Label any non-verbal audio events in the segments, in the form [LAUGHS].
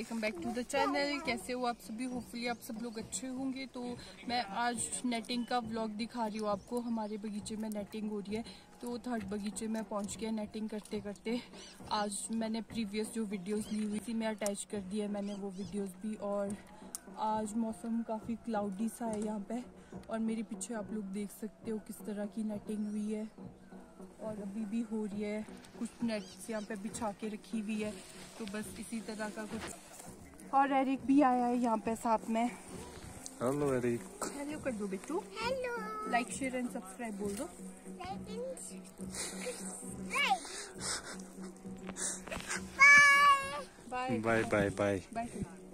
Welcome back to the channel. कैसे हो आप सभी? होपफुली आप सब लोग अच्छे होंगे। तो मैं आज नेटिंग का व्लॉग दिखा रही हूँ आपको। हमारे बगीचे में नेटिंग हो रही है। तो थर्ड बगीचे में पहुँच गया नेटिंग करते करते आज मैंने प्रीवियस जो वीडियोस ली हुई थी, मैं अटैच कर दिया मैंने वो वीडियोस भी। और आज मौसम काफ़ी क्लाउडी सा है यहाँ पे। और मेरे पीछे आप लोग देख सकते हो किस तरह की नेटिंग हुई है। और अभी भी हो रही है। कुछ नेट्स यहाँ पे बिछा के रखी हुई है। तो बस इसी तरह का कुछ और एरिक भी आया है यहाँ पे साथ में। हेलो एरिक हेलो कर दो Bittu hello like share and subscribe बोल दो। Bye bye bye bye bye bye bye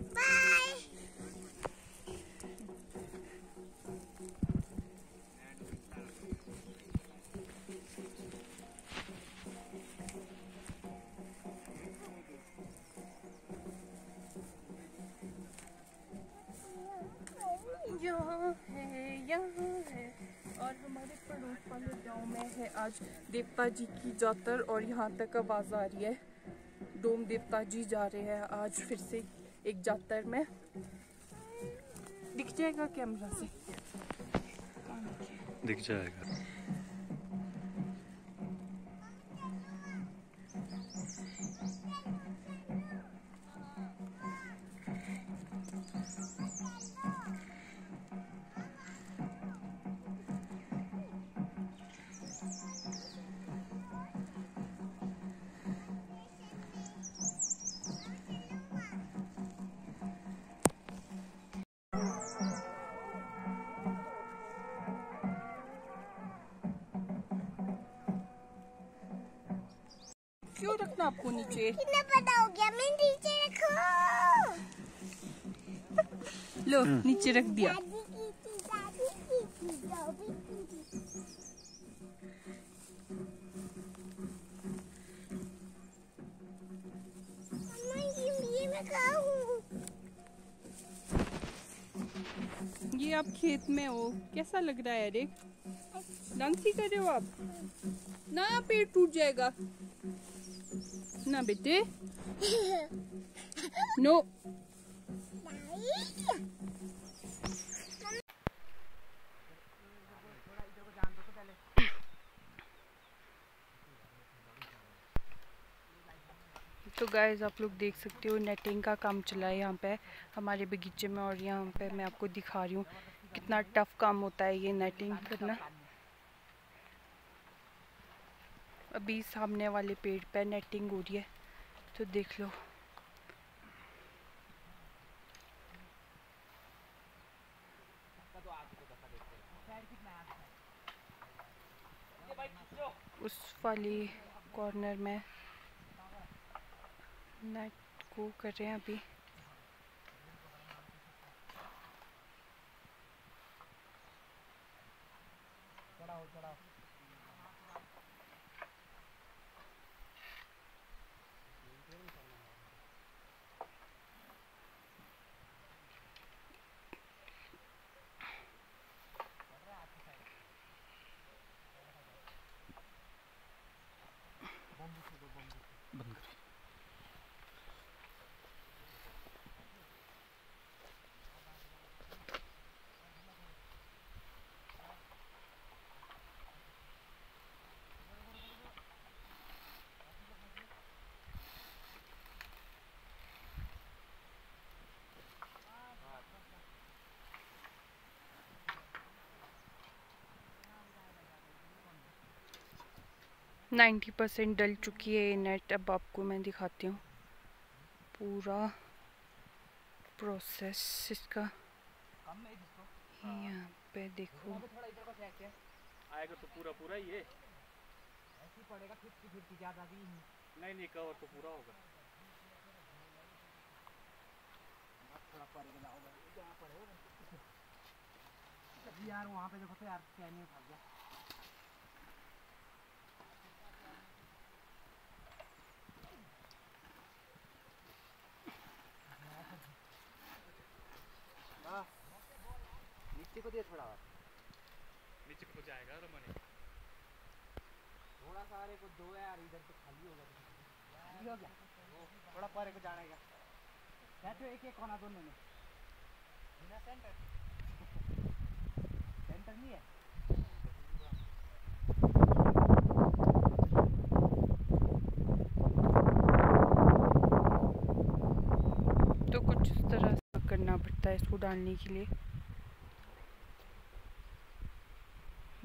आज देवता जी की जातर और यहाँ तक आवाज़ आ रही है डोम देवता जी जा रहे हैं। आज फिर से एक जातर में। दिख जाएगा कैमरा से? दिख जाएगा। क्यों रखना आपको नीचे कितना बड़ा हो गया मैं नीचे रखो लो नीचे रख दिया ये ये मैं कहाँ हूँ ये आप खेत में हो कैसा लग रहा है एरिक डांसी कर रहे हो आप। ना पेड़ टूट जाएगा। ना बेटे? नो तो गाइज़ आप लोग देख सकते हो नेटिंग का काम चला है यहाँ पे, हमारे बगीचे में और यहाँ पे मैं आपको दिखा रही हूँ, कितना टफ काम होता है ये नेटिंग करना। अभी सामने वाले पेड़ पे नेटिंग हो रही है तो देख लो। उस वाली कॉर्नर में नेट को कर रहे हैं अभी। नाइन्टी परसेंट डल चुकी है ये नेट अब आपको मैं दिखाती हूँ। पूरा प्रोसेस इसका। यहाँ पे देखो। आएगा तो पूरा पूरा ही है। ऐसे पड़ेगा फिफ्टी फिफ्टी ज़्यादा भी नहीं। नहीं कवर तो पूरा होगा। [LAUGHS] यार वहाँ पे देखो तो यार कैनी उठा गया। दिया थोड़ा और। नीचे को जाएगा रमन थोड़ा सारे को दो यार इधर तो खाली होगा खाली हो गया? थोड़ा परे को जाने का। बैठो एक एक कोना दोनों में बिना सेंटर सेंटर नहीं है? तो कुछ इस तरह से करना पड़ता है इसको डालने के लिए।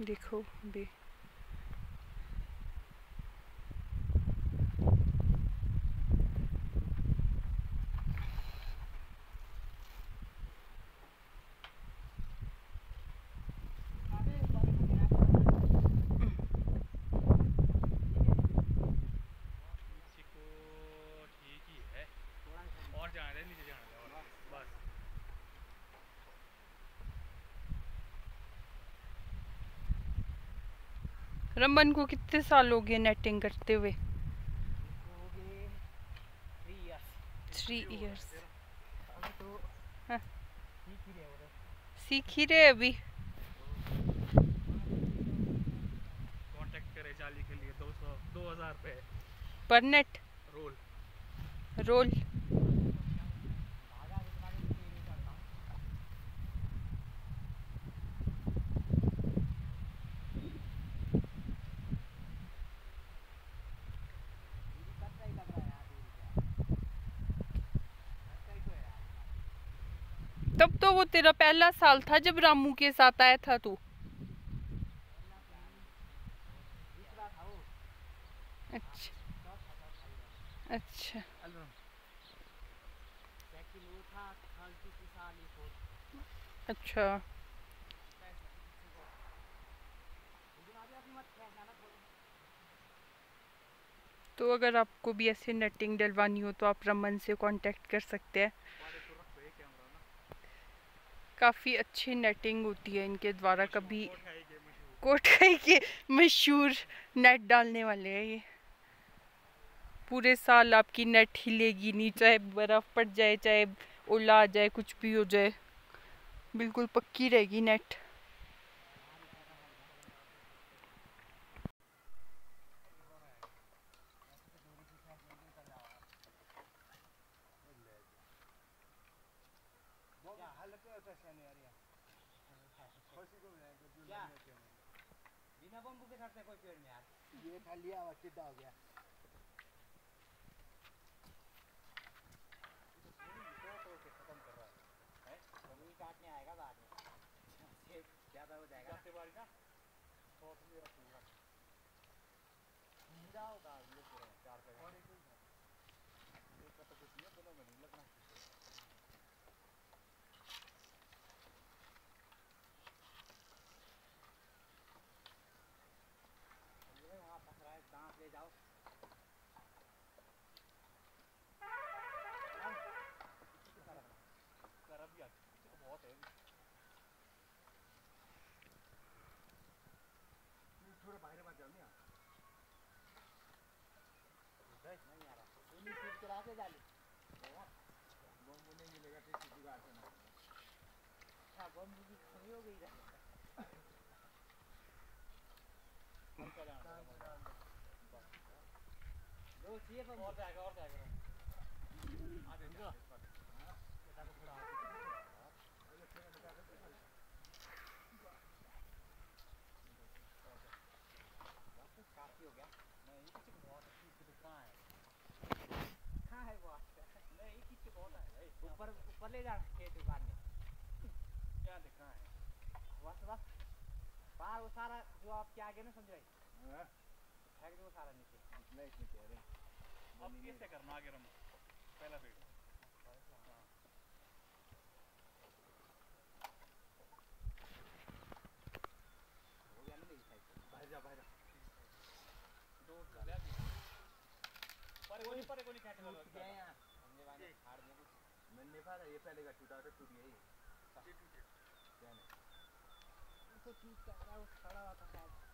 देखो अभी नीचे को ठीक ही है और जाना है नीचे जाना है और बस रमन को कितने साल हो गए नेटिंग करते हुए? थ्री इयर्स हाँ। सीख ही रहे अभी। जाली के लिए दो सौ दो हज़ार रुपये पर नेट रोल रोल तब तो वो तेरा पहला साल था जब रामू के साथ आया था तू। अच्छा अच्छा। अच्छा। तो अगर आपको भी ऐसे नेटिंग डलवानी हो तो आप रमन से कांटेक्ट कर सकते हैं। काफ़ी अच्छी नेटिंग होती है इनके द्वारा कभी कोटखाई [LAUGHS] के मशहूर नेट डालने वाले हैं ये। पूरे साल आपकी नेट हिलेगी नहीं, चाहे बर्फ़ पड़ जाए, चाहे ओला आ जाए, कुछ भी हो जाए, बिल्कुल पक्की रहेगी नेट बिना बम्बू के चढ़ते कोई पेड़ में यार ये खा लिया बस सीधा हो गया। काटने आएगा बाद में ज़्यादा हो जाएगा अर्को आएको अर्को आएको ऊपर ऊपर ले जा के दुकान में। क्या दिखा है? बस बस। बाहर वो सारा जो आप क्या आगे ना समझ रहे? फेंक दो सारा नीचे? नहीं इसमें कह रहे अब कैसे करना आगे रम पहला पेड़। परे कोनी परे कोनी काटे वाला क्या है यार हमने वाले फाड़ में कुछ मैंने फाड़ा ये पहले का टूटा था टूट गया ये। ये टूट गया क्या नहीं तो चीज़ का खड़ा हुआ था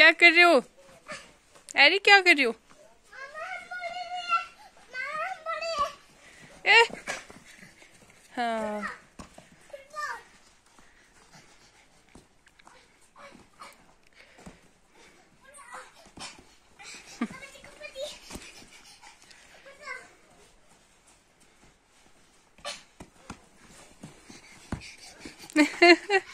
क्या कर रहे हो? एरी क्या कर रहे हो? ए! हाँ। [LAUGHS]